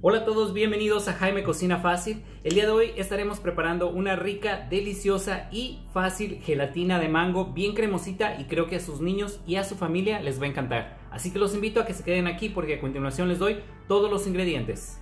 Hola a todos, bienvenidos a Jaime Cocina Fácil. El día de hoy estaremos preparando una rica, deliciosa y fácil gelatina de mango bien cremosita y creo que a sus niños y a su familia les va a encantar. Así que los invito a que se queden aquí porque a continuación les doy todos los ingredientes.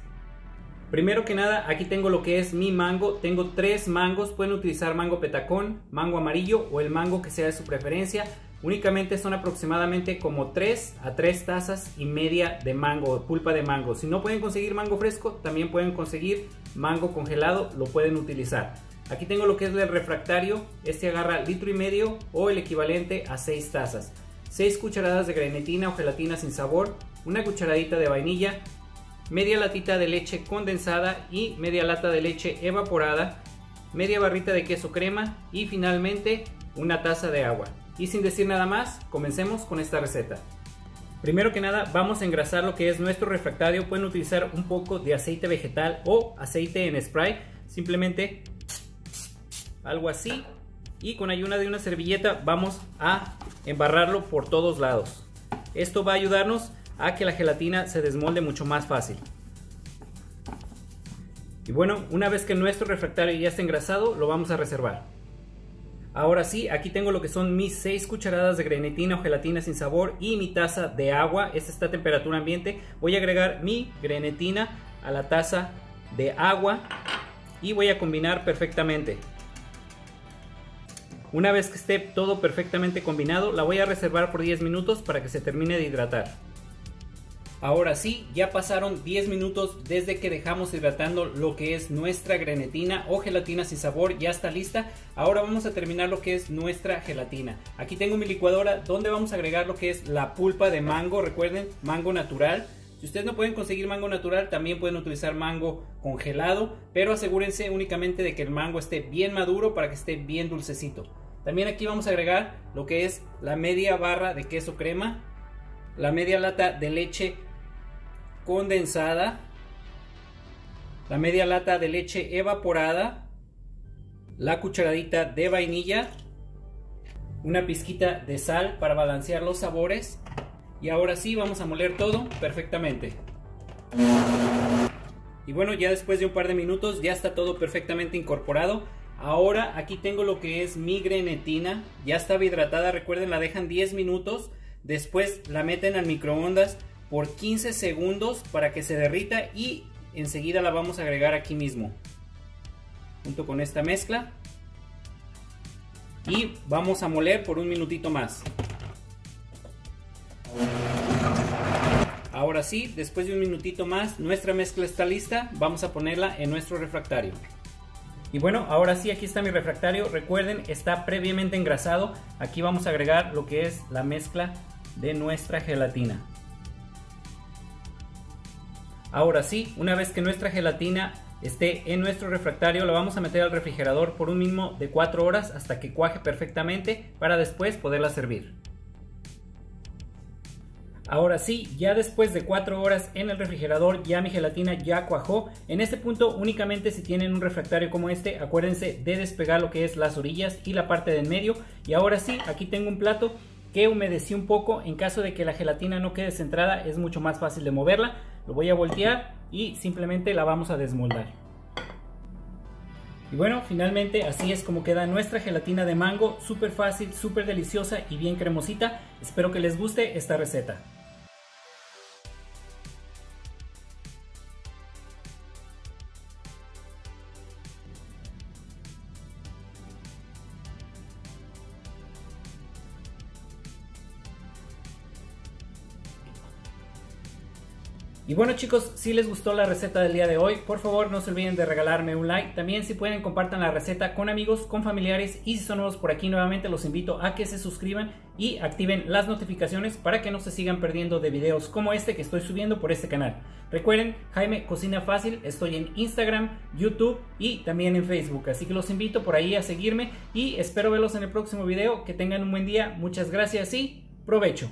Primero que nada, aquí tengo lo que es mi mango. Tengo tres mangos. Pueden utilizar mango petacón, mango amarillo o el mango que sea de su preferencia. Únicamente son aproximadamente como 3 a 3 tazas y media de mango, pulpa de mango. Si no pueden conseguir mango fresco, también pueden conseguir mango congelado, lo pueden utilizar. Aquí tengo lo que es el refractario, este agarra litro y medio o el equivalente a 6 tazas. 6 cucharadas de grenetina o gelatina sin sabor, una cucharadita de vainilla, media latita de leche condensada y media lata de leche evaporada, media barrita de queso crema y finalmente una taza de agua. Y sin decir nada más, comencemos con esta receta. Primero que nada vamos a engrasar lo que es nuestro refractario. Pueden utilizar un poco de aceite vegetal o aceite en spray. Simplemente algo así. Y con ayuda de una servilleta vamos a embarrarlo por todos lados. Esto va a ayudarnos a que la gelatina se desmolde mucho más fácil. Y bueno, una vez que nuestro refractario ya está engrasado, lo vamos a reservar. Ahora sí, aquí tengo lo que son mis 6 cucharadas de grenetina o gelatina sin sabor y mi taza de agua. Esta está a temperatura ambiente. Voy a agregar mi grenetina a la taza de agua y voy a combinar perfectamente. Una vez que esté todo perfectamente combinado, la voy a reservar por 10 minutos para que se termine de hidratar. Ahora sí, ya pasaron 10 minutos desde que dejamos hidratando lo que es nuestra grenetina o gelatina sin sabor, ya está lista. Ahora vamos a terminar lo que es nuestra gelatina. Aquí tengo mi licuadora donde vamos a agregar lo que es la pulpa de mango, recuerden, mango natural. Si ustedes no pueden conseguir mango natural, también pueden utilizar mango congelado, pero asegúrense únicamente de que el mango esté bien maduro para que esté bien dulcecito. También aquí vamos a agregar lo que es la media barra de queso crema, la media lata de leche condensada, la media lata de leche evaporada, la cucharadita de vainilla, una pizquita de sal para balancear los sabores y ahora sí vamos a moler todo perfectamente. Y bueno, ya después de un par de minutos ya está todo perfectamente incorporado. Ahora aquí tengo lo que es mi grenetina, ya estaba hidratada, recuerden la dejan 10 minutos, después la meten al microondas por 15 segundos para que se derrita y enseguida la vamos a agregar aquí mismo junto con esta mezcla y vamos a moler por un minutito más ahora sí después de un minutito más nuestra mezcla está lista vamos a ponerla en nuestro refractario y bueno, ahora sí, aquí está mi refractario. Recuerden, está previamente engrasado. Aquí vamos a agregar lo que es la mezcla de nuestra gelatina. Ahora sí, una vez que nuestra gelatina esté en nuestro refractario, la vamos a meter al refrigerador por un mínimo de 4 horas hasta que cuaje perfectamente para después poderla servir. Ahora sí, ya después de 4 horas en el refrigerador ya mi gelatina ya cuajó. En este punto únicamente si tienen un refractario como este, acuérdense de despegar lo que es las orillas y la parte del medio. Y ahora sí, aquí tengo un plato que humedecí un poco. En caso de que la gelatina no quede centrada es mucho más fácil de moverla. Lo voy a voltear y simplemente la vamos a desmoldar. Y bueno, finalmente así es como queda nuestra gelatina de mango, súper fácil, súper deliciosa y bien cremosita. Espero que les guste esta receta. Y bueno chicos, si les gustó la receta del día de hoy, por favor no se olviden de regalarme un like. También si pueden compartan la receta con amigos, con familiares y si son nuevos por aquí nuevamente los invito a que se suscriban y activen las notificaciones para que no se sigan perdiendo de videos como este que estoy subiendo por este canal. Recuerden, Jaime Cocina Fácil, estoy en Instagram, YouTube y también en Facebook. Así que los invito por ahí a seguirme y espero verlos en el próximo video. Que tengan un buen día, muchas gracias y provecho.